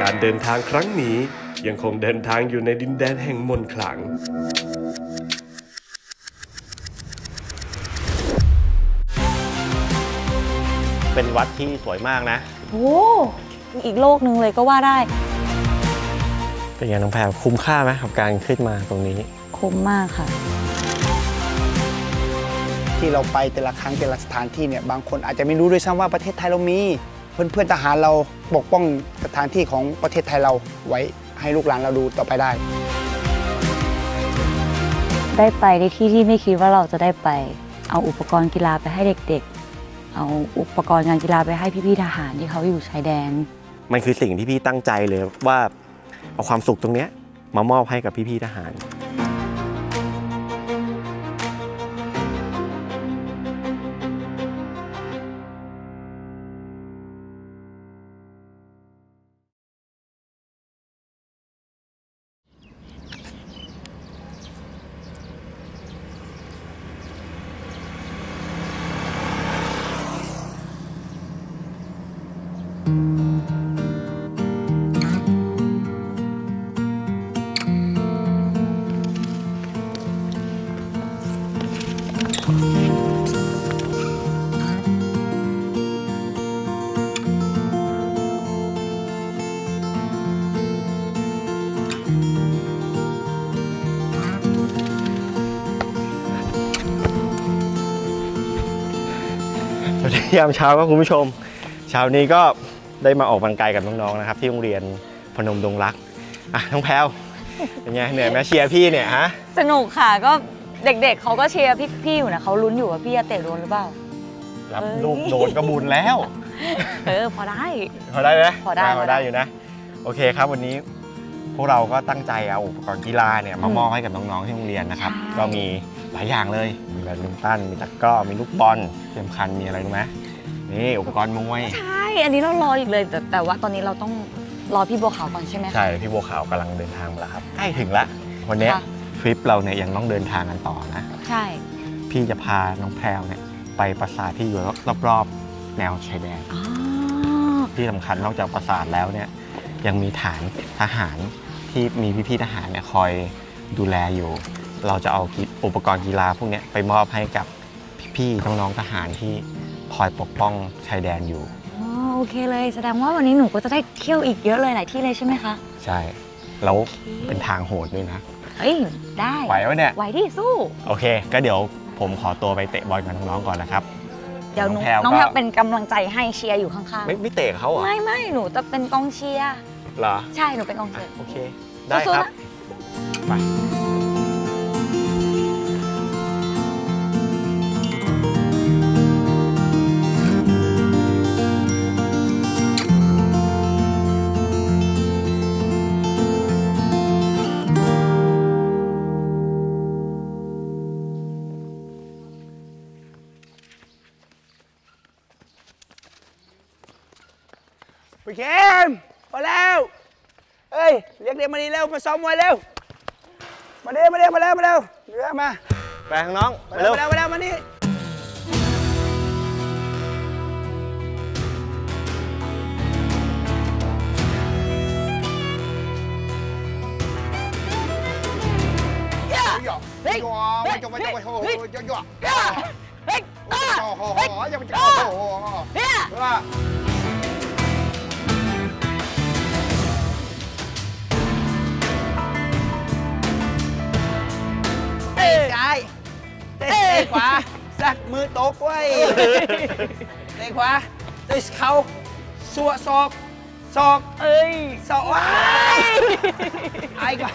การเดินทางครั้งนี้ยังคงเดินทางอยู่ในดินแดนแห่งมนต์ขลัง เป็นวัดที่สวยมากนะโอ้อีกโลกหนึ่งเลยก็ว่าได้ เป็นไงน้องแพรคุ้มค่าไหมกับการขึ้นมาตรงนี้ คุ้มมากค่ะ ที่เราไปแต่ละครั้งแต่ละสถานที่เนี่ยบางคนอาจจะไม่รู้ด้วยซ้ำว่าประเทศไทยเรามีเพื่อนเพื่อนๆทหารเราปกป้องสถานที่ของประเทศไทยเราไว้ให้ลูกหลานเราดูต่อไปได้ ได้ไปในที่ที่ไม่คิดว่าเราจะได้ไป เอาอุปกรณ์กีฬาไปให้เด็กๆ เอาอุปกรณ์งานกีฬาไปให้พี่ๆทหารที่เขาอยู่ชายแดน มันคือสิ่งที่พี่ตั้งใจเลยว่าเอาความสุขตรงเนี้ยมามอบให้กับพี่ๆทหาร ยามเช้าครับคุณผู้ชม เช้านี้ก็ได้มาออกกำลังกายกับน้องๆนะครับ ที่โรงเรียนพนมดงรักอะน้องแพลวเป็นไงเหนื่อยไหมเชียร์พี่เนี่ยฮะสนุกค่ะก็เด็กๆเขาก็เชียร์พี่ๆอยู่นะเขาลุ้นอยู่ว่าพี่จะเตะโดนหรือเปล่า รับเอ้ย ลูกโดนก็บุญแล้ว เออพอได้ พอได้ไหมพอได้พพออได้ ได้อยู่นะ โอเคครับวันนี้พวกเราก็ตั้งใจเอาอุปกรณ์กีฬาเนี่ยมาอืมมอบให้กับน้องๆที่โรงเรียนนะครับ ใช่ ก็มีหลายอย่างเลย มีแบดมินตัน มีตะกร้อ มีลูกบอลที่สำคัญมีอะไรรู้ไหม นี่อุปกรณ์มวย ใช่ อันนี้เรารออีกเลยแต่แต่ว่าตอนนี้เราต้องรอพี่บัวขาวก่อนใช่ไหมคะ ใช่ พี่บัวขาวกำลังเดินทางมาแล้วครับ ใกล้ถึงแล้ววันเนี้ยค่ะ ทริปเราเนี่ยยังต้องเดินทางกันต่อนะ ใช่ พี่จะพาน้องแพรวเนี่ยไปปราสาทที่อยู่รอบๆ แนวชายแดน อ๋อ ที่สำคัญนอกจากปราสาทแล้วเนี่ยยังมีฐานทหารที่มีพี่ๆทหารเนี่ยคอยดูแลอยู่ เราจะเอากีอุปกรณ์กีฬาพวกเนี้ยไปมอบให้กับพี่ๆน้องๆทหารที่ คอยปกป้องชายแดนอยู่อ๋อโอเคเลยแสดงว่าวันนี้หนูก็จะได้เที่ยวอีกเยอะเลยหลายที่เลยใช่ไหมคะ ใช่ แล้วเป็นทางโหดด้วยนะ เอ้ยได้ไหวไหมเนี่ย ไหวดิสู้ โอเค ก็เดี๋ยวผมขอตัวไปเตะบอลกับน้องๆก่อนนะครับ เดี๋ยวหนูน้น้อองงแพแพรรววเป็นกำลังใจให้เชียร์อยู่ข้างไม่ไม่เตะเขาเหรๆ อไม่ไม่หนูจะเป็นกองเชียร์ เหรอใช่หนูเป็นกองเชียร์ โอเค ได้สู้ๆครับ นะ ไปไป ยกเด็กมานี่เร็วมาซ้อมมวยเร็วมาเร็วมาเร็วมาเร็วมา ซ้ายเตะขวาสักมือตกไว้เตะขวาเตะเข่าสัวศอกศอกเอ้ยศอกว้ายไอ้กว่า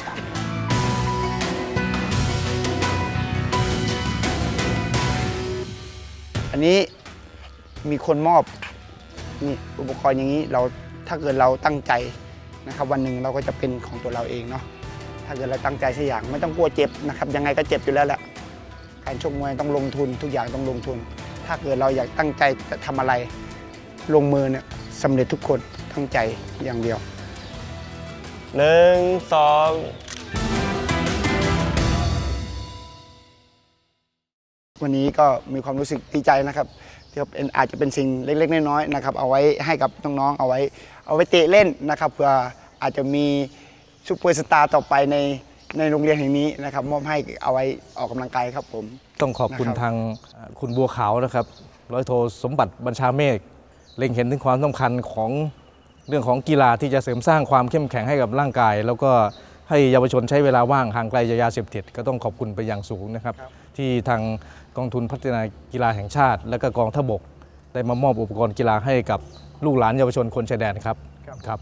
อันนี้มีคนมอบนี่อุปกรณ์อย่างนี้เราถ้าเกิดเราตั้งใจนะครับ วันหนึ่งเราก็จะเป็นของตัวเราเองเนาะ ถ้าเกิดเราตั้งใจสักอย่างไม่ต้องกลัวเจ็บนะครับยังไงก็เจ็บอยู่แล้วแหละการชกมวยต้องลงทุนทุกอย่างต้องลงทุน ถ้าเกิดเราอยากตั้งใจจะทำอะไร ลงมือเนี่ยสำเร็จทุกคนตั้งใจอย่างเดียวหนึ่งสองวันนี้ก็มีความรู้สึกดีใจนะครับที่จะเป็นอาจจะเป็นสิ่งเล็ก ๆ น้อยๆนะครับ เอาไว้ให้กับน้องๆเอาไว้ เอาไว้เตะเล่นนะครับเพื่ออาจจะมี ซูเปอร์สตาร์ต่อไปในในโรงเรียนแห่งนี้นะครับมอบให้เอาไว้ออกกำลังกายครับผม ต้องขอบคุณนะครับทางเอ่อคุณบัวขาวนะครับ ร้อยโทสมบัติบัญชาเมฆเล็งเห็นถึงความสำคัญของเรื่องของกีฬาที่จะเสริมสร้างความเข้มแข็งให้กับร่างกาย แล้วก็ให้เยาวชนใช้เวลาว่างห่างไกลจากยาเสพติดก็ต้องขอบคุณไปอย่างสูงนะครับ ที่ทางกองทุนพัฒนากีฬาแห่งชาติ และก็กองทัพบก ได้มามอบอุปกรณ์กีฬาให้กับลูกหลานเยาวชนคนชายแดนครับครับครับ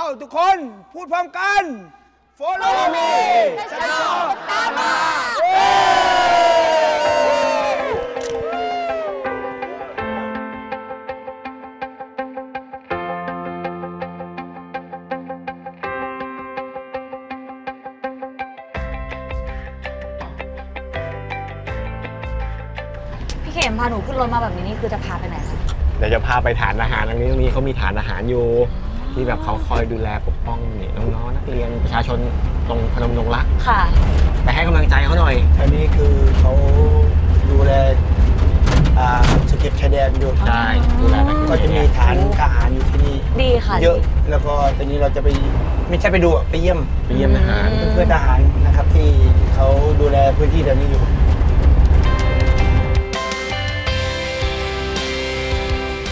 เอาทุกคนพูดพร้อมกัน Follow me ฉันชอบตามมาพี่เข็มพาหนูขึ้นรถมาแบบนี้นี่คือจะพาไปไหนคะ เดี๋ยวจะพาไปฐานอาหารตรงนี้ตรงนี้เขามีฐานอาหารอยู่ ที่แบบเขาคอยดูแลปกป้องนี่น้องๆนักเรียนประชาชนตรงพนมดงรัก ค่ะไปให้กำลังใจเขาหน่อย อันนี้คือเขาดูแลอ่าสเก็ตชายแดนอยู่ใช่ดูแลนักก็เรียนจะมีฐานทหารอยู่ที่นี่ดีค่ะเยอะ แล้วก็ตอนนี้เราจะไปไม่ใช่ไปดูอะไปเยี่ยมไปเยี่ยมทหาร เพื่อนๆทหารนะครับที่เขาดูแลพื้นที่แถวนี้อยู่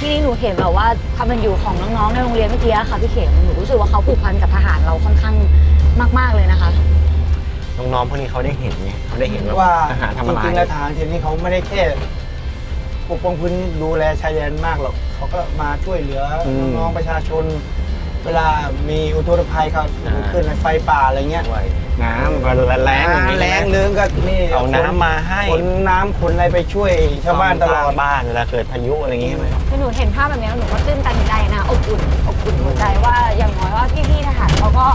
ที่นี่หนูเห็นแบบว่าความเป็นอยู่ของน้องๆในโรงเรียนเมื่อกี้อะค่ะพี่เข็มหนูรู้สึกว่าเขาผูกพันกับทหารเราค่อนข้างมาก ๆเลยนะคะ น้องๆพวกนี้เขาได้เห็นไงเขาได้เห็นว่าว่าทหารทำอะไรจริงๆแล้วทหารทีนี้เขาไม่ได้แค่ปกป้องพื้นดูแลชายแดนมากหรอกเขาก็มาช่วยเหลืออมน้องๆประชาชน เวลามีอุทกภัยครับอ่า ขึ้นในไฟป่าอะไรเงี้ยด้วย น้ำก็แรงอย่างนี้แรงใช่ไหมเลืองก็นี่เอาน้ำมาให้ขนน้ำขนอะไรไปช่วยชาวบ้านตลอดสร้งบ้านเวลาเกิดพายุอะไรอย่างงี้ใช่ไหมคือหนูเห็นภาพแบบนี้แล้วหนูก็ตื้นตันใจนะอบอุ่นอบอุ่นหัวใจว่าอย่างน้อยว่าพี่ๆทหารเขาก็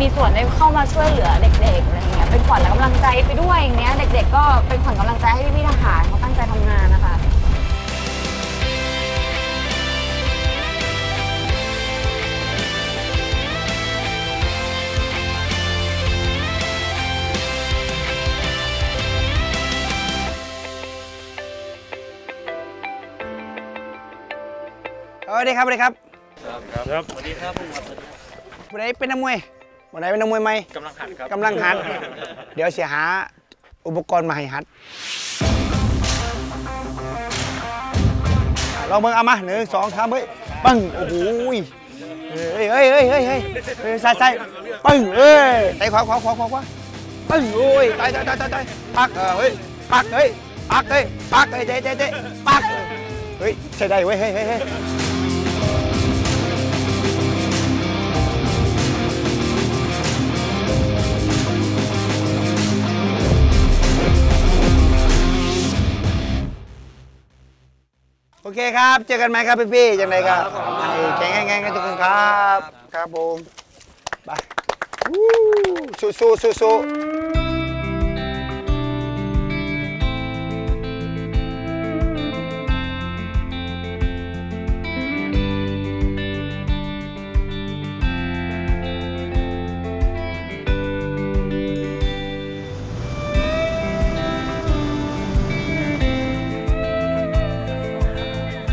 มีส่วนได้เข้ามาช่วยเหลือเด็กๆอะไรเงี้ยเป็นขวัญและกำลังใจไปด้วยอย่างเงี้ยเด็ก ๆ ก็เป็นขวัญกำลังใจให้พี่ๆทหารเขาตั้งใจทำงานนะ วัสดีครับสวัสดีครับครับสวัสดีครับวันไหนเป็นนักมวยวันไหนเป็นนักมวยไหมกำลังหัดครับกำลังหัด เดี๋ยวเสียหาอุปกรณ์มาให้หัดลองเบิ่งเอามาหนึ่งสองสามเฮ้ยปึ้งโอ้โหยเฮ้ยเฮ้ยเฮ้ยเฮ้ยเฮ้ยเฮ้ยใส่ใส่ปึ้งเอ้ยไอ้ขวาขวาขวาขวาขวาปึ้งโอ้ยตายตายตายตายตายปักเออเฮ้ยปักเฮ้ยปักเฮ้ยปักเฮ้ยเจ๊เจ๊เจ๊ปักเฮ้ยใช่ได้เว้ยเฮ้ยเฮ้ย โอเคครับ เจอกันไหมครับพี่พี่ๆยังไงครับแข่งแข่งกันทุกคนครับ ครับผม ไปวู้สู้สู้สู้สู้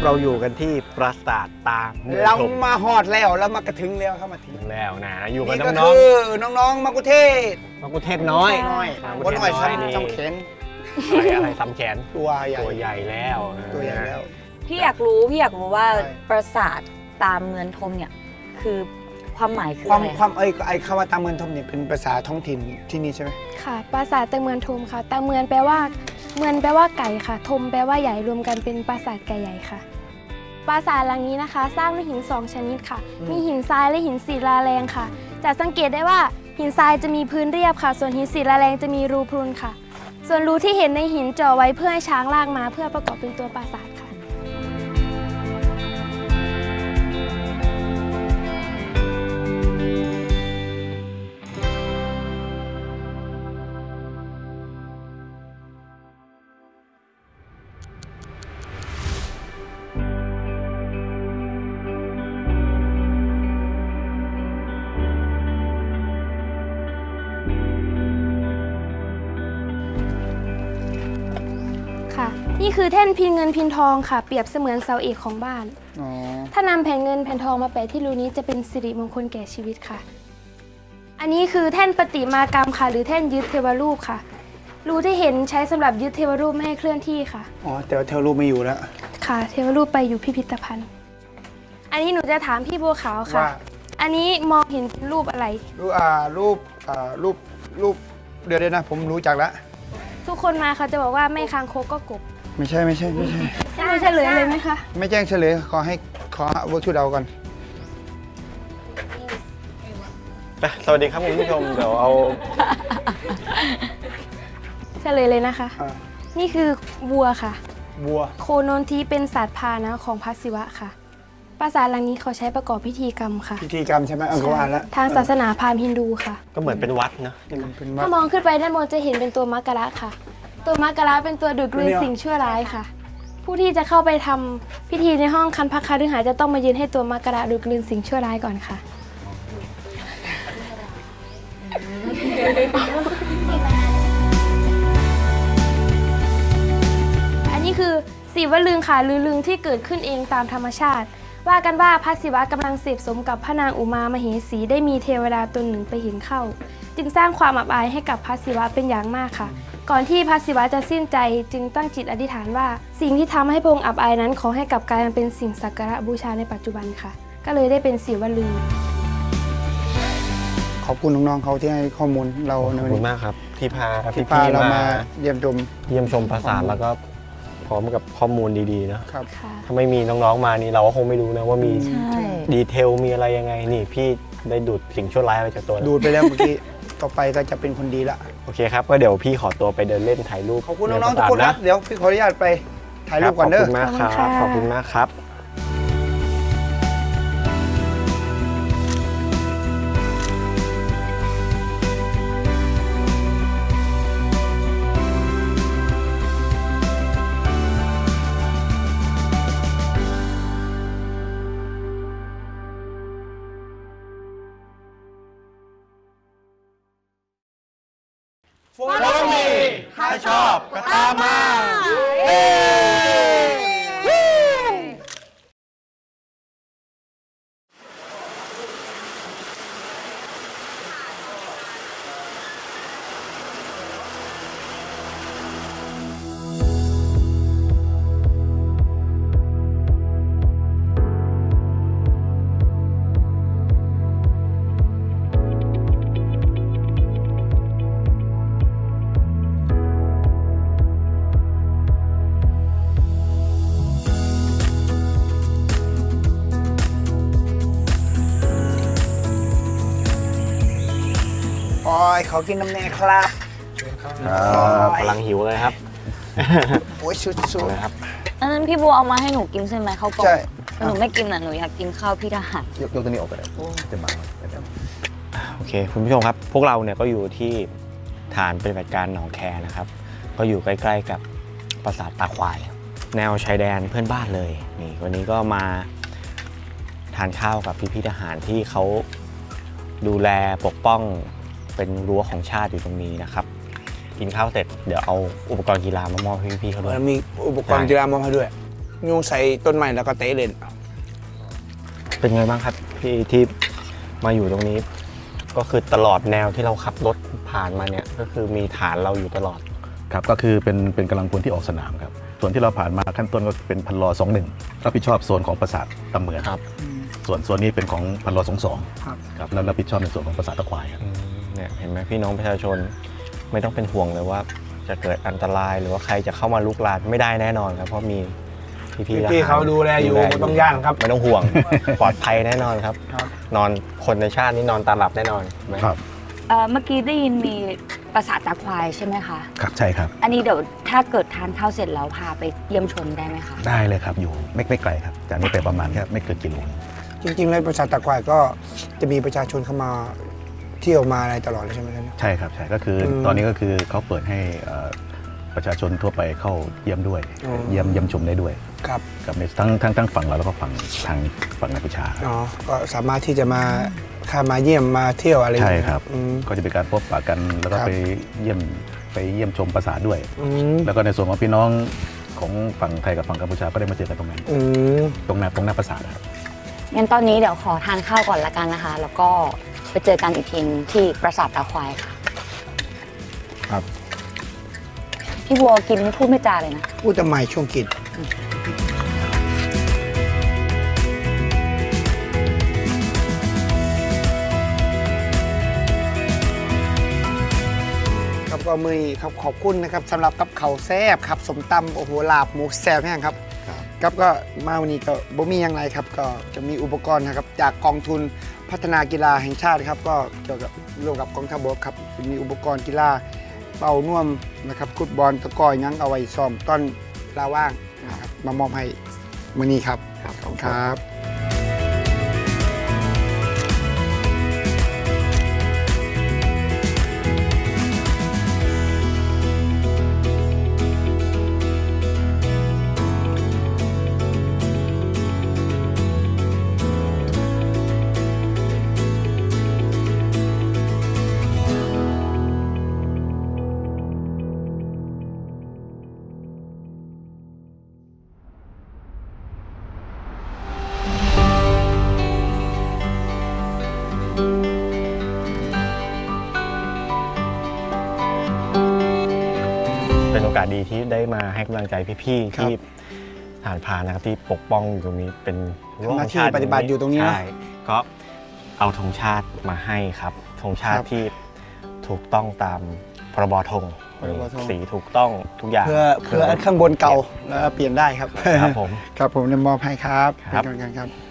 เราอยู่กันที่ปราสาทตาเมืองเราชมมาหอดแล้วแล้วมากระถึงแล้วครับมาถึงถึงแล้วนะอยู่กับนี่ก็น้องคือน้องๆมักกุเทศๆมักกุเทศน้อยน้อยมักบกุนเทศหน่อยน้อยนี่ซ้ำซ้ำแขนอะไรอะไรซ้ำแขนตัวใหญ่ตัวใหญ่แล้วตัวใหญ่แล้วพี่อยากรู้พี่อยากรู้ว่าใช่ปราสาทตามเมืองทมเนี่ยคือความหมายคือความอะไรความไอ้ไอ้คำว่าตามเมืองทมเนี่ยเป็นภาษาท้องถิ่นที่นี่ใช่ไหมค่ะ ปราสาทตะเมือนทมค่ะตะเมือนแปลว่า เมือนแปลว่าไก่ค่ะ ทมแปลว่าใหญ่รวมกันเป็นปราสาทไก่ใหญ่ค่ะ ปราสาทหลังนี้นะคะ สร้างด้วยหินสองชนิดค่ะ มีหินทรายและหินศิลาแรงค่ะ จะสังเกตได้ว่าหินทรายจะมีพื้นเรียบค่ะ ส่วนหินศิลาแรงจะมีรูพรุนค่ะ ส่วนรูที่เห็นในหินเจ่อไว้เพื่อให้ช้างลากมาเพื่อประกอบเป็นตัวปราสาท คือแท่นพินเงินพินทองค่ะ เปรียบเสมือนเสาเอกของบ้าน อ๋อ ถ้านำแผ่นเงินแผ่นทองมาแปะที่รูนี้จะเป็นสิริมงคลแก่ชีวิตค่ะ อันนี้คือแท่นปฏิมากรรมค่ะ หรือแท่นยึดเทวรูปค่ะ รูที่เห็นใช้สำหรับยึดเทวรูปไม่ให้เคลื่อนที่ค่ะ อ๋อ แต่ว่าเทวรูปไม่อยู่แล้ว ค่ะ เทวรูปไปอยู่พิพิธภัณฑ์ อันนี้หนูจะถามพี่บัวขาวค่ะ ว่า อันนี้มองเห็นเป็นรูปอะไร รูปอ่ารูปอ่ารูปรูปเดี๋ยวเดี๋ยวนะ ผมรู้จักแล้ว ทุกคนมาเขาจะบอกว่าไม่คางคกก็กบ ไม่ใช่ไม่ใช่ไม่ใช่ให้หนูเฉลยเลยไหมคะ ไม่แจ้งเฉลยขอให้ขอเวิร์กชุดเอาก่อนไปสวัสดีครับคุณผู้ชมเดี๋ยวเอาเฉลยเลยนะคะอ่านี่คือวัวค่ะ วัว โคนนทีเป็นสัตว์พาหนะของพระศิวะค่ะปราสาทหลังนี้เขาใช้ประกอบพิธีกรรมค่ะ พิธีกรรมใช่ไหมเออเขาอ่านแล้วทางศาสนาพราหมณ์ฮินดูค่ะ ก็เหมือนเป็นวัดเนอะเป็นวัดถ้ามองขึ้นไปด้านบนจะเห็นเป็นตัวมักกะระค่ะ ตัวมักกะระเป็นตัวดูดกลืนเนี่ยสิ่งชั่วร้ายค่ะ ผู้ที่จะเข้าไปทำพิธีในห้องคันพักคาฤหาสน์จะต้องมายืนให้ตัวมักกะระดูดกลืนสิ่งชั่วร้ายก่อนค่ะอันนี้คือสีวลึงค่ะหรือลึงที่เกิดขึ้นเองตามธรรมชาติ ว่ากันว่าพระศิวะกำลังเสพสมกับพระนางอุมามเหสีได้มีเทวดาตนหนึ่งไปเห็นเข้า จึงสร้างความอับอายให้กับพระศิวะเป็นอย่างมากค่ะ ก่อนที่พระศิวะจะสิ้นใจจึงตั้งจิตอธิษฐานว่า สิ่งที่ทำให้พระองค์อับอายนั้นขอให้กลับกลายมาเป็นสิ่งสักการะบูชาในปัจจุบันค่ะ ก็เลยได้เป็นสีวลึงขอบคุณน้องๆเขาที่ให้ข้อมูลเราขในอบวันคุณนี้มากครับ ที่พาที่พี่พาๆเรามามาเยี่ยมชมเยี่ยมชมปราสาทแล้วก็ พร้อมกับข้อมูลดีๆเนอะครับค่ะถ้าไม่มีน้องๆมานี่เราก็คงไม่รู้นะว่ามีใช่ดีเทลมีอะไรยังไงนี่พี่ได้ดูดสิ่งชั่วร้ายไปจากตัวแล้วดูดไปแล้วเมื่อกี้ต่อไปก็จะเป็นคนดีละโอเคครับก็เดี๋ยวพี่ขอตัวไปเดินเล่นถ่ายรูปขอบคุณใน้องๆทุกคนปรานะสาทเดี๋ยวพี่ขออนุญาตไปถ่ายรูปก่อนเด้อขอบคุณมากครับขอบคุณค่ะขอบคุณมากครับ อ้ยขอกินน้ำแน่ครับครับกำลังหิวเลยครับ โอ้ยชุดชุดเลยครับอันนั้นพี่บัวเอามาให้หนูกินใช่ไหมข้าวกล่องใช่แต่หนูไม่กินอะหนูอยากกินข้าวพี่ทหารยกยกตัวนี้ออกไปเลยจะบังเดี๋ยวโอเคคุณผู้ชมครับ พวกเราเนี่ยก็อยู่ที่ฐานปฏิบัติการหนองแคนะครับ ก็อยู่ใกล้ ๆกับปราสาทตาควาย แนวชายแดนเพื่อนบ้านเลยนี่วันนี้ก็มาทานข้าวกับพี่ๆทหารที่เขาดูแลปกป้อง เป็นรั้วของชาติอยู่ตรงนี้นะครับ กินข้าวเสร็จเดี๋ยวเอาอุปกรณ์กีฬามามอบให้พี่ๆเขาด้วยแล้วมีอุปกรณ์กีฬามองให้ด้วยยูใส่ต้นไม้แล้วก็เตะเล่นเป็นไงบ้างครับพี่ที่มาอยู่ตรงนี้ ก็คือตลอดแนวที่เราขับรถผ่านมาเนี่ยก็คือมีฐานเราอยู่ตลอดครับก็คือเป็นเป็นกำลังพลที่ออกสนามครับ ส่วนที่เราผ่านมาขั้นต้นก็เป็นพันรอสองหนึ่งรับผิดชอบโซนของปราสาทตำเหมือนครับ ส่วนส่วนนี้เป็นของพันรอสองสองครับครับแล้วรับผิดชอบในส่วนของปราสาทตะควายครับอืม เนี่ยเห็นไหมพี่น้องประชาชนไม่ต้องเป็นห่วงเลยว่า จะเกิดอันตรายหรือว่าใครจะเข้ามาลุกลานไม่ได้แน่นอนครับ เพราะมีพี่ๆพี่ทหรเขาดูแลอยู่ไม่ต้องย่านครับไม่ต้องห่วง ปลอดภัยแน่นอนครับครับ นอนคนในชาตินี่นอนตาหลับแน่นอนไหมครับเอ่อเมื่อกี้ได้ยินมีปราสาทตาควายใช่ไหมคะครับใช่ครับ อันนี้เดี๋ยวถ้าเกิดทานข้าวเสร็จแล้วพาไปเยี่ยมชมได้ไหมคะ ได้เลยครับอยู่ไม่ไม่ไกลครับจากนี้ไปประมาณแค่ไม่เกินกิโลจริงๆแล้วประชาตะควายก็จะมีประชาชนเข้ามาเที่ยวมาอะไรตลอดเลยใช่ไหมครับเนี่ยใช่ครับใช่ก็คืออมตอนนี้ก็คือเขาเปิดให้เอ่อประชาชนทั่วไปเข้าเยี่ยมด้วยอ๋อเยี่ยมเยี่ยมชมได้ด้วยครับกับในทั้งทั้งทั้งฝั่งเราแล้วก็ฝั่งทางฝั่งนักวิชาครับอ๋อก็สามารถที่จะมาข้ามมาเยี่ยมมาเที่ยวอะไรอย่างใช่เงี้ยครับอืมก็จะเป็นการพบปะกันแล้วก็ครับไปเยี่ยมไปเยี่ยมชมปราสาทด้วยอืมแล้วก็ในส่วนของพี่น้องของฝั่งไทยกับฝั่งกัมพูชาก็ได้มาเจอกันตรงนั้นอืมตรงหน้าตรงหน้าปราสาทนะครับ งั้นตอนนี้เดี๋ยวขอทานข้าวก่อนละกันนะคะ แล้วก็ไปเจอกันอีกทีที่ปราสาทตาควายค่ะ ครับ พี่บัวกินไม่พูดไม่จาเลยนะ พูดทำไมช่วงกิน ครับก็มือนี้ครับขอบคุณนะครับสำหรับกับเขาวแซบครับสมตำโอ้โหลาบหมูแซบแห้งครับ ครับก็มาวันนี้ก็บ่มีอย่างไรครับ ก็จะมีอุปกรณ์นะครับ จากกองทุนพัฒนากีฬาแห่งชาติครับ ก็เกี่ยวกับร่วมกับกองทัพบกครับจะมีอุปกรณ์กีฬาเป่าน่วมนะครับฟุตบอลตะกร้อยหยังเอาไว้ซ้อมต้อนลาว่างนะครับมามอบให้มื้อนี้ครับครับ ให้กำลังใจพี่ๆครับที่ฐานพรานนะครับที่ปกป้องอยู่ตรงนี้เป็นทำหน้าที่ปฏิบัติอยู่ตรงนี้นะใช่ก็เอาธงชาติมาให้ครับธงชาคติรับที่ถูกต้องตามพรบธงพรบธงสีถูกต้องทุกอย่างเพื่อเพื่ออันข้างบนเก่าแล้วเปลี่ยนได้ครับครับผมครับผมจะมอบให้ครับครับเป็นกำลังใจครับครับ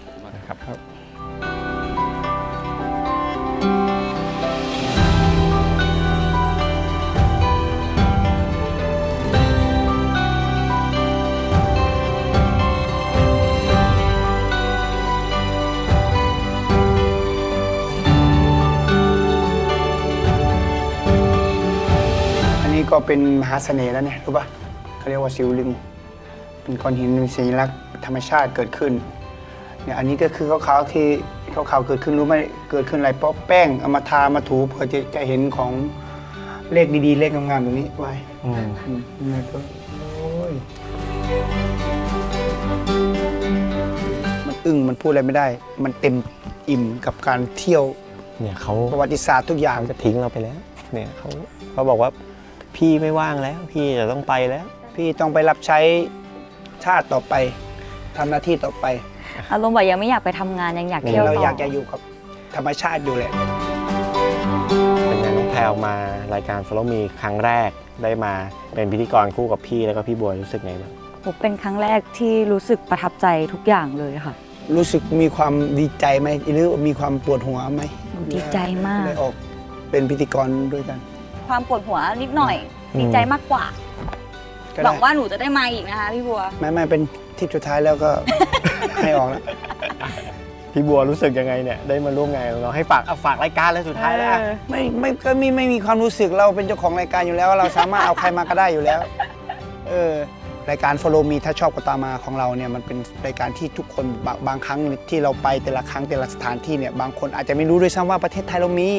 ก็เป็นมหาเสน่ห์แล้วเนี่ยรู้ป่ะเขาเรียกว่าสิวลึงเป็นก้อนหินมีสัญลักษณ์ธรรมชาติเกิดขึ้นเนี่ยอันนี้ก็คือขาวๆที่ขาวๆเกิดขึ้นรู้ไหมเกิดขึ้นอะไรเพราะแป้งเอามาทามาถูเพื่อจะจะเห็นของเลขดีๆ เลขงามๆตรงนี้ไว้อืมอืมยังไงก็โอ้ยมันอึ้งมันพูดอะไรไม่ได้ มันเต็มอิ่มกับการเที่ยวเนี่ยเขาประวัติศาสตร์ทุกอย่างเขาจะทิ้งเราไปแล้ว เนี่ยเขาเขาบอกว่า พี่ไม่ว่างแล้ว พี่จะต้องไปแล้ว พี่ต้องไปรับใช้ชาติต่อไปทำหน้าที่ต่อไปอารมณ์แบบยังไม่อยากไปทำงานยังอยากเที่ยวเราต่ออยากจะอยู่กับธรรมชาติอยู่แหละเป็นไงน้องแพลวมารายการ Follow Me ครั้งแรกได้มาเป็นพิธีกรคู่กับพี่แล้วก็พี่บัวรู้สึกไงบ้างผมเป็นครั้งแรกที่รู้สึกประทับใจทุกอย่างเลยค่ะ รู้สึกมีความดีใจไหมหรือมีความปวดหัวไหมดีใจมากได้ออกเป็นพิธีกรด้วยกัน ความปวดหัวนิดหน่อยอืมดีใจมากกว่าก็หได้วังว่าหนูจะได้มาอีกนะคะพี่บัว ไม่ไม่เป็นทริปสุดท้ายแล้วก็ ให้ออกแล้วพี่บัวรู้สึกยังไงเนี่ยได้มาร่วมงานกับเราให้ฝากเอาฝากรายการเลยสุดท้ายแล้วอะไม่ไม่ก็มีไม่มีความรู้สึกเราเป็นเจ้าของรายการอยู่แล้ว เราสามารถเอาใครมาก็ได้อยู่แล้วเออรายการ Follow Me ถ้าชอบก็ตามมาของเราเนี่ยมันเป็นรายการที่ทุกคนบางบางครั้งที่เราไปแต่ละครั้งแต่ละสถานที่เนี่ยบางคนอาจจะไม่รู้ด้วยซ้ำว่าประเทศไทยเรามี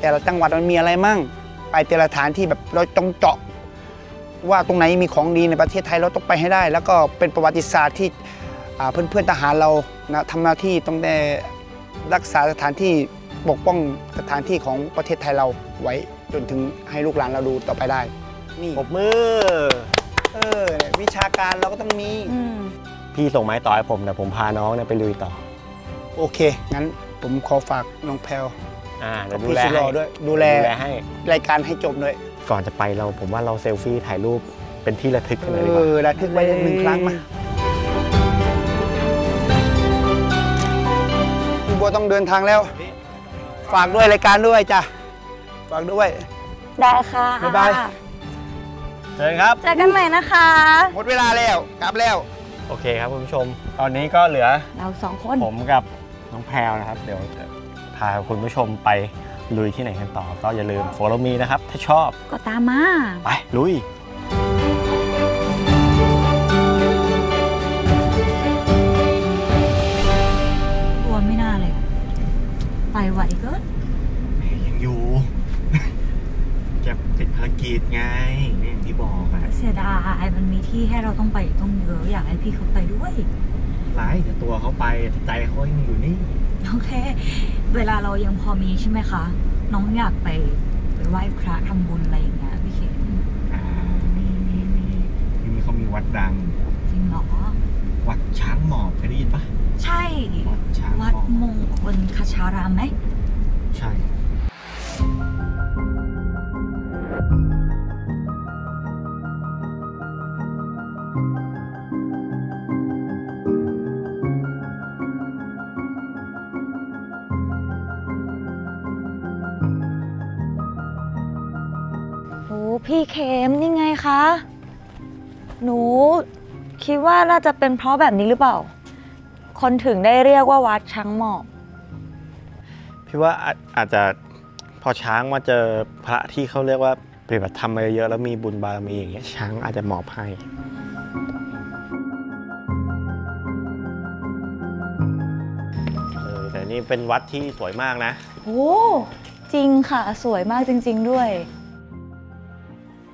แต่ละจังหวัดมันมีอะไรมั่ง ไปแต่ละสถานที่แบบเราต้องเจาะ ว่าตรงไหนมีของดีในประเทศไทยเราต้องไปให้ได้ แล้วก็เป็นประวัติศาสตร์ที่อ่าเพื่อนๆทหารเรานะทำหน้าที่ต้องได้รักษาสถานที่ปกป้องสถานที่ของประเทศไทยเราไว้จนถึงให้ลูกหลานเราดูต่อไปได้ นี่ปรบมือ เออวิชาการเราก็ต้องมีอืมพี่ส่งไม้ต่อให้ผมแต่ผมพาน้องเนี่ยไปลุยต่อ โอเค งั้นผมขอฝากน้องแพลว อ่าเดี๋กัยบวดูพี่แลชิโร่ให้ด้วยดูแลดูแลให้รายการให้จบด้วย ก่อนจะไปเราผมว่าเราเซลฟี่ถ่ายรูปเป็นที่ระทึกกันเอเลยดีกว่าอระทึกไว้หนึ่งครั้งมาพี่บัวต้องเดินทางแล้ว ฝากด้วยรายการด้วยจ้ะฝากด้วย ได้ค่ะบ๊ายบายเชิญครับเจอกันใหม่นะคะ หมดเวลาแล้วกลับแล้ว โอเคครับคุณผู้ชม ตอนนี้ก็เหลือเราสองคนผมกับน้องแพรวนะครับ เดี๋ยวจะ พาคุณผู้ชมไปลุยที่ไหนกันต่อ ก็อย่าลืม follow me นะครับ ถ้าชอบก็ตามมา ไปลุยตัวไม่น่าเลย ไปไหวเกินยังอยู่จะติดภารกิจไงนี่อย่างที่บอกอะเสียดาายมันมีที่ให้เราต้องไปอีกต้องเยอะอยากให้พี่เขาไปด้วย ร้ายแต่ตัวเขาไปใจเขายังอยู่นี่ โอเค เวลาเรายังพอมีใช่ไหมคะ น้องอยากไปไปไหว้พระทำบุญอะไรอย่างเงี้ยพี่เขมอ่ามีมีมีที่นี่เขามีวัดดัง จริงเหรอ วัดช้างหมอบเคยได้ยินปะใช่ วัดช้างหมวัดอบมงคลคชารามไหมใช่ ข็มนี่ไงคะ หนูคิดว่าน่าจะเป็นเพราะแบบนี้หรือเปล่า คนถึงได้เรียกว่าวัดช้างหมอบพี่ว่าอาอาจจะพอช้างมาเจอพระที่เขาเรียกว่าปฏิบัติธรรมมาเยอะๆแล้วมีบุญบารมีอย่างเงี้ยช้างอาจจะหมอบให้ เออแต่นี่เป็นวัดที่สวยมากนะ โอ้จริงค่ะ สวยมากจริง ๆ ด้วย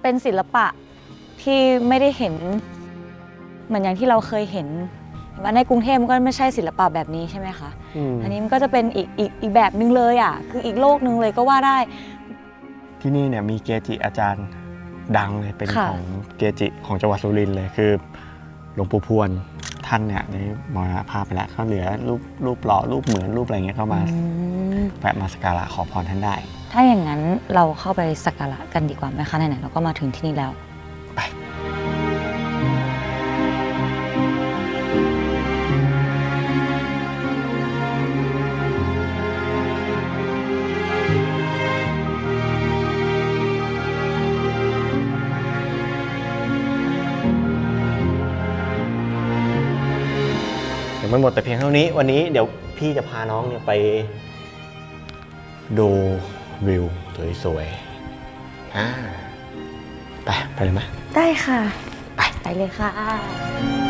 เป็นศิลปะที่ไม่ได้เห็น เหมือนอย่างที่เราเคยเห็นว่าในกรุงเทพมันก็ไม่ใช่ศิลปะแบบนี้ใช่ไหมคะอืมอันนี้มันก็จะเป็นอีกอีกอีกแบบนึงเลยอะคืออีกโลกนึงเลยก็ว่าได้ ที่นี่เนี่ยมีเกจิอาจารย์ดังเลยเป็นค่ะของเกจิของจังหวัดสุรินทร์เลยคือหลวงปู่พวนท่านเนี่ยได้มรณภาพไปแล้วเขาเหลือรูปรูปหล่อรูปเหมือนรูปอะไรเงี้ยก็มาอืมแวะมาสักการะขอพรท่านได้ ถ้าอย่างนั้นเราเข้าไปสักการะกันดีกว่าไหมคะไหนๆเราก็มาถึงที่นี่แล้ว ไป เดี๋ยวมันหมดแต่เพียงเท่านี้ วันนี้เดี๋ยวพี่จะพาน้องเนี่ยไปดู วิวสวยๆอ่าไปไปเลยไหมได้ค่ะ ไปไปเลยค่ะ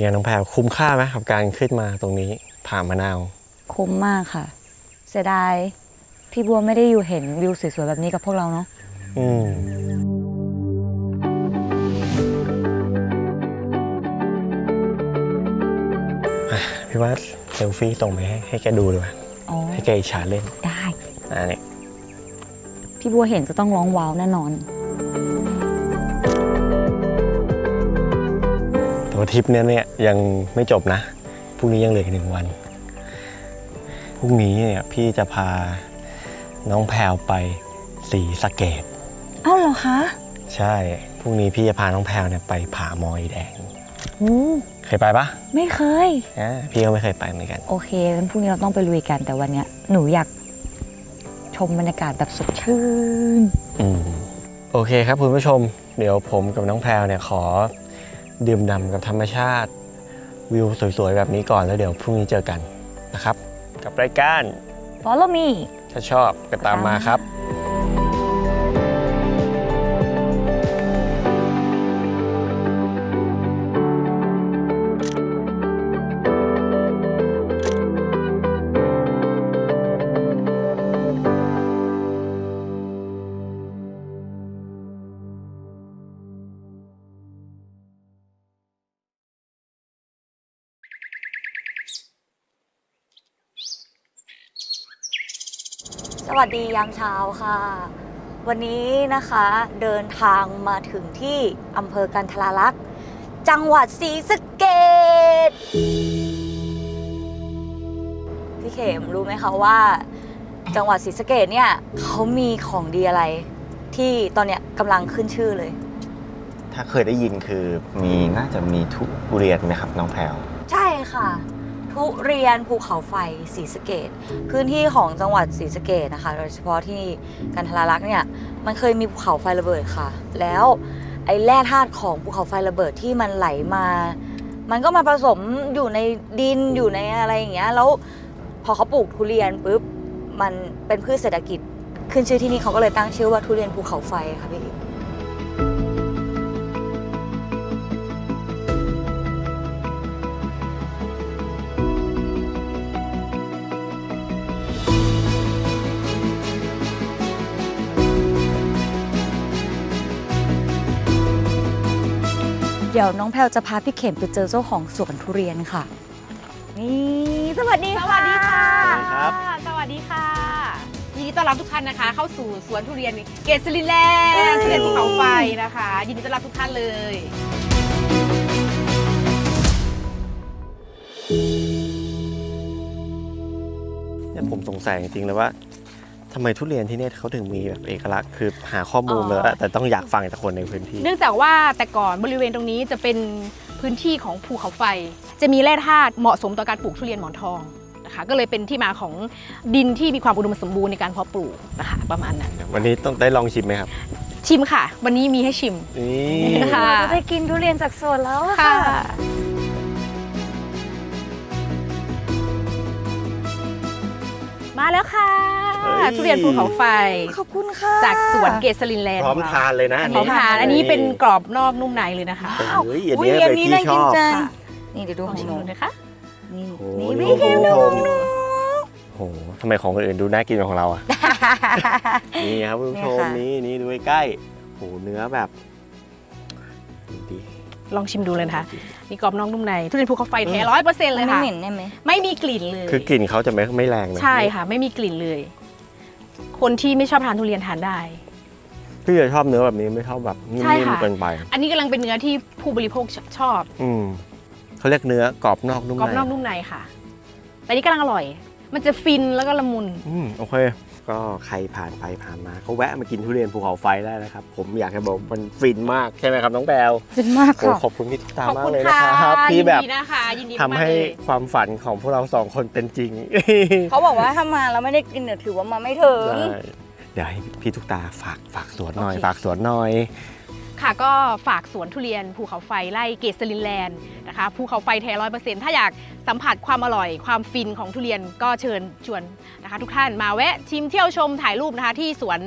เป็นไงน้องแพรคุ้มค่าไหมกับการขึ้นมาตรงนี้ผามะนาว คุ้มมากค่ะ เสียดาย พี่บัวไม่ได้อยู่เห็นวิวสวยๆแบบนี้กับพวกเราเนาะอืมอะพี่ว่าเซลฟี่ส่งไปให้ให้แกดูดีกว่าอ๋อให้แกอิจฉาเล่นได้ อ่าเนี่ย พี่บัวเห็นจะต้องร้องว้าวแน่นอน ทริปเนี้ยเนี่ยยังไม่จบนะ พรุ่งนี้ยังเหลืออีกหนึ่งวัน พรุ่งนี้เนี่ยพี่จะพาน้องแพรวไปสีสะเกตเอ้าเหรอคะ ใช่ พรุ่งนี้พี่จะพาน้องแพรวเนี่ยไปผามอยแดงอู้เคยไปปะไม่เคย อ่าพี่ก็ไม่เคยไปเหมือนกัน โอเคงั้นพรุ่งนี้เราต้องไปลุยกันแต่วันเนี้ยหนูอยากชมบรรยากาศแบบสดชื่น อืมโอเคครับคุณผู้ชม เดี๋ยวผมกับน้องแพรวเนี่ยขอ ดื่มด่ำกับธรรมชาติ วิวสวยๆ แบบนี้ก่อนแล้วเดี๋ยวพรุ่งนี้เจอกันนะครับ กับรายการ Follow me ถ้าชอบก็ตามมาครับ ดียามเช้าค่ะ วันนี้นะคะเดินทางมาถึงที่อำเภอกันทราลักษณ์จังหวัดศรีสะเกดพี่พี่เขมรู้ไหมคะว่า จังหวัดศรีสะเกดเนี่ยเขามีของดีอะไร ที่ตอนเนี้ยกำลังขึ้นชื่อเลย ถ้าเคยได้ยินคือมีน่าจะมีทุเรียนไหมครับน้องแพรวใช่ค่ะ ทุเรียนภูเขาไฟศรีสะเกดพื้นที่ของจังหวัดศรีสะเกดนะคะ โดยเฉพาะที่กันทาลักษ์เนี่ยมันเคยมีภูเขาไฟระเบิดค่ะ แล้วไอ้แร่ธาตุของภูเขาไฟระเบิดที่มันไหลมา มันก็มาผสมอยู่ในดินอยู่ในอะไรอย่างเงี้ยแล้วพอเขาปลูกทุเรียนปุ๊บมันเป็นพืชเศรษฐกิจ ขึ้นชื่อที่นี่เขาก็เลยตั้งชื่อว่าทุเรียนภูเขาไฟค่ะพี่ เดี๋ยวน้องแพลวจะพาพี่เข็มไปเจอเจ้าของสวนทุเรียนค่ะ นี่สวัสดีสค่ะวัสดีค่ะ ครับ สวัสดีค่ะยินดีต้อนรับทุกท่านนะคะ เข้าสู่สวนทุเรียนเกษรินแลนเอ้ยด์ทุเรียนภูเขาไฟนะคะ ยินดีต้อนรับทุกท่านเลย เนี่ยผมสงสัยจริงๆเลยว่า ทำไมทุเรียนที่เนี่ยเขาถึงมีแบบเอกลักษณ์คือหาข้อมูลมาแล้วแต่ต้องอยากฟังจากคนในพื้นที่ เนื่องจากว่าแต่ก่อนบริเวณตรงนี้จะเป็นพื้นที่ของภูเขาไฟ จะมีแร่ธาตุเหมาะสมต่อการปลูกทุเรียนหมอนทองนะคะก็เลยเป็นที่มาของดินที่มีความอุดมสมบูรณ์ในการเพาะปลูกนะคะประมาณนั้นวันนี้ต้องได้ลองชิมไหมครับ ชิมค่ะ วันนี้มีให้ชิมนี่ค่ะเราจะได้กินทุเรียนจากสวนแล้วอะค่ะค่ะมาแล้วค่ะเฮ้ย ทุเรียนภูเขาไฟ ขอบคุณค่ะ จากสวนเกษรินแลนด์พร้อมทานเลยนะพร้อมทานอันนี้เป็นกรอบนอกนุ่มในเลยนะคะเฮ้ยอันอุ้ยนี้อันเป็นนี้ที่น่าชกินอบจังค่ะนี่เดี๋ยวดูลองของชิมหนูดูนะคะนี่โอ้นี่ยพี่เข็มคุณดูผู้ชมโอ้โหทำไมของคนอื่นดูน่ากินกว่าของเราอะนี่ครับคุณผู้ชมนี่ค่ะนี่นี่ดูใกล้ๆโหเนื้อแบบดีลองชิมดูเลยนะคะนี่กรอบนอกนุ่มใน ทุเรียนภูเขาไฟแท้ร้อยเปอร์เซ็นต์เลยไม่ค่ะเหม็นได้ไหมไม่มีกลิ่นเลย คือกลิ่นเขาจะไม่ไม่แรงเลยใช่ค่ะ ไม่มีกลิ่นเลย คนที่ไม่ชอบทานทุเรียนทานได้ พี่จะชอบเนื้อแบบนี้ไม่ชอบแบบนิ่ใช่มค่ะๆเกินไป อันนี้กำลังเป็นเนื้อที่ผู้บริโภคชอบ อืมเขาเรียกเนื้อกรอบนอกนุ่มกรอบในนอกนุ่มในค่ะแต่นี่กำลังอร่อย มันจะฟินแล้วก็ละมุน อืมโอเค ก็ใครผ่านไปผ่านมาก็แวะมากินทุเรียนภูเขาไฟได้นะครับ ผมอยากจะบอกมันฟินมากใช่ไหมครับน้องแบลเป็นมากโอ้ค่ะขอบคุณพี่ทุกตาขอบมากคุณเลยค่ะนะครับที่แบบยินดีนะคะยินดีทำมากๆให้เลยความฝันของพวกเราสองคนเป็นจริง เขาบอกว่าถ้ามาแล้วไม่ได้กินเดี๋ยวถือว่ามาไม่ถึงได้เดี๋ยวให้พี่ทุกตาฝากฝากสวนหน่อยโอเคฝากสวนหน่อย ค่ะก็ฝากสวนทุเรียนภูเขาไฟไล่เกษรินแลนด์นะคะภูเขาไฟแท้ร้อยเปอร์เซ็นต์ถ้าอยากสัมผัสความอร่อยความฟินของทุเรียนก็เชิญชวนนะคะ ทุกท่านมาแวะชิมเที่ยวชมถ่ายรูปนะคะ ที่สวน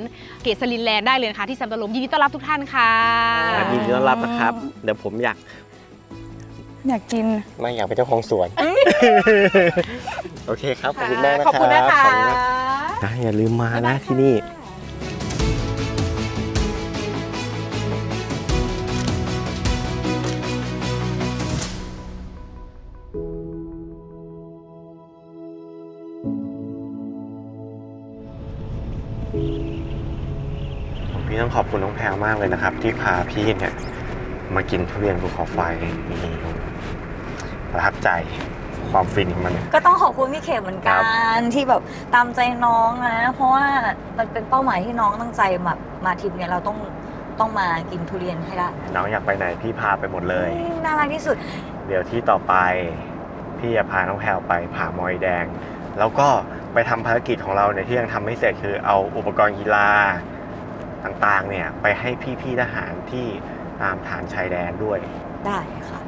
เกษรินแลนด์ได้เลยนะคะที่สัมตลมยินดีต้อนรับทุกท่านค่ะครับยินดีต้อนรับนะครับ เดี๋ยวผมอยาก อยากกินไม่อยากเป็นเจ้าของสวน โอเคครับขอบคุณมากนะขอบคุณนะครัคะขอบณมากนะอย่าลืมมานะที่นี่ พี่ต้องขอบคุณน้องแพรวมากเลยนะครับ ที่พาพี่เนี่ยมากินทุเรียนภูเขาไฟนี่ประทับใจความฟินของมันเนี่ยก็ต้องขอบคุณพี่เขมเหมือนกัครันที่แบบตามใจน้องนะ เพราะว่ามันเป็นเป้าหมายที่น้องตั้งใจมามาทริปเนี่ยเราต้องต้องมากินทุเรียนให้ได้น้องอยากไปไหนพี่พาไปหมดเลยอืมน่ารักที่สุด เดี๋ยวที่ต่อไป พี่จะพาน้องแพรวไปผามอยแดง แล้วก็ไปทำภารกิจของเราเนี่ยที่ยังทำไม่เสร็จคือเอาอุปกรณ์กีฬาต่างๆเนี่ยไปให้พี่ๆทหารที่ตามฐานชายแดนด้วย ได้ค่ะ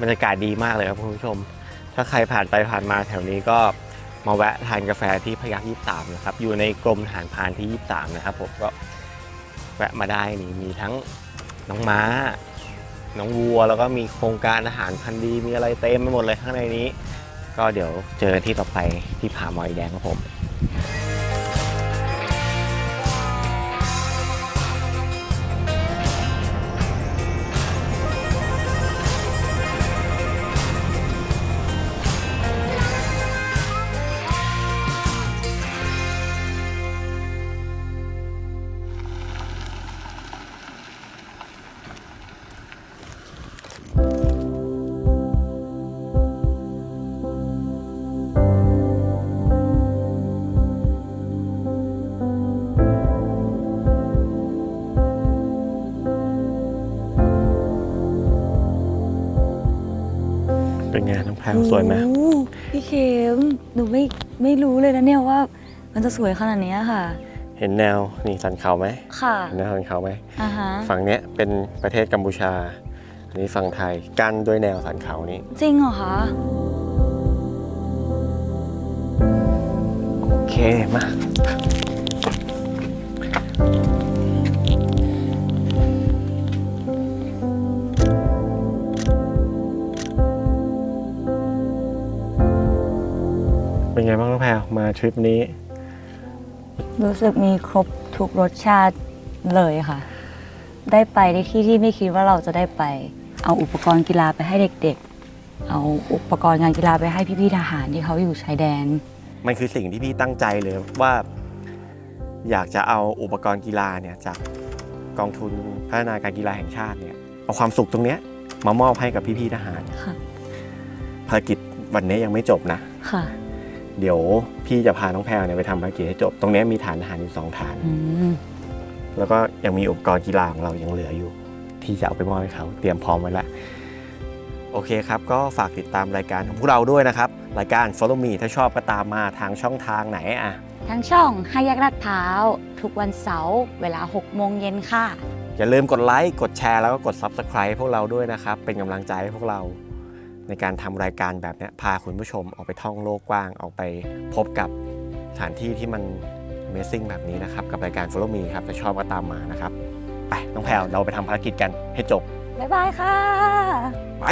บรรยากาศดีมากเลยครับคุณผู้ชม ถ้าใครผ่านไปผ่านมาแถวนี้ก็มาแวะทานกาแฟที่พยัคฆ์23นะครับ อยู่ในกรมฐานพานที่23นะครับผมก็แวะมาได้นี่มีทั้งน้องม้า น้องวัวแล้วก็มีโครงการอาหารพันธุ์ดีมีอะไรเต็มไปหมดเลยข้างในนี้ ก็เดี๋ยวเจอที่ต่อไปที่ผาหมอยแดงครับผม สวยขนาดเนี้ยค่ะ เห็นแนวนี่สันเขาไหมค่ะเห็นแนวสันเขาไหมอ่าฮะฝั่งเนี้ยเป็นประเทศกัมพูชาอันนี้ฝั่งไทยกั้นด้วยแนวสันเขานี้ จริงเหรอคะโอเคมาเป็นไงบ้างน้องแพรวมาทริปนี้ รู้สึกมีครบทุกรสชาติเลยค่ะ ได้ไปในที่ที่ไม่คิดว่าเราจะได้ไป เอาอุปกรณ์กีฬาไปให้เด็กๆ เอาอุปกรณ์งานกีฬาไปให้พี่ๆทหารที่เขาอยู่ชายแดน มันคือสิ่งที่พี่ตั้งใจเลยว่า อยากจะเอาอุปกรณ์กีฬาเนี่ยจากกองทุนพัฒนาการกีฬาแห่งชาติเนี่ยเอาความสุขตรงเนี้ยมามอบให้กับพี่ๆทหารค่ะภารกิจวันนี้ยังไม่จบนะ ค่ะ เดี๋ยวพี่จะพาน้องแพรวเนี่ยไปทำภารกิจให้จบ ตรงเนี้ยมีฐานทหารอยู่สองฐานอืมแล้วก็ยังมีอุปกรณ์กีฬาของเรายังเหลืออยู่ ที่จะเอาไปมอบให้เขาเตรียมพร้อมไว้แล้วโอเคครับ ก็ฝากติดตามรายการของพวกเราด้วยนะครับ รายการ Follow Me ถ้าชอบก็ตามมาทางช่องทางไหนอะทั้งช่องห้าแยกลาดพร้าว ทุกวันเสาร์เวลา 6 โมงเย็นค่ะ อย่าลืมกดไลค์ กดแชร์แล้วก็กด Subscribe พวกเราด้วยนะครับ เป็นกำลังใจให้พวกเรา ในการทำรายการแบบเนี้ยพาคุณผู้ชมออกไปท่องโลกกว้างออกไปพบกับสถานที่ที่มัน Amazing แบบนี้นะครับ กับรายการ Follow Me ครับถ้าชอบก็ตามมานะครับ ไป น้องแพรวเราไปทำภารกิจกันให้จบ บ๊ายบายค่ะ ไป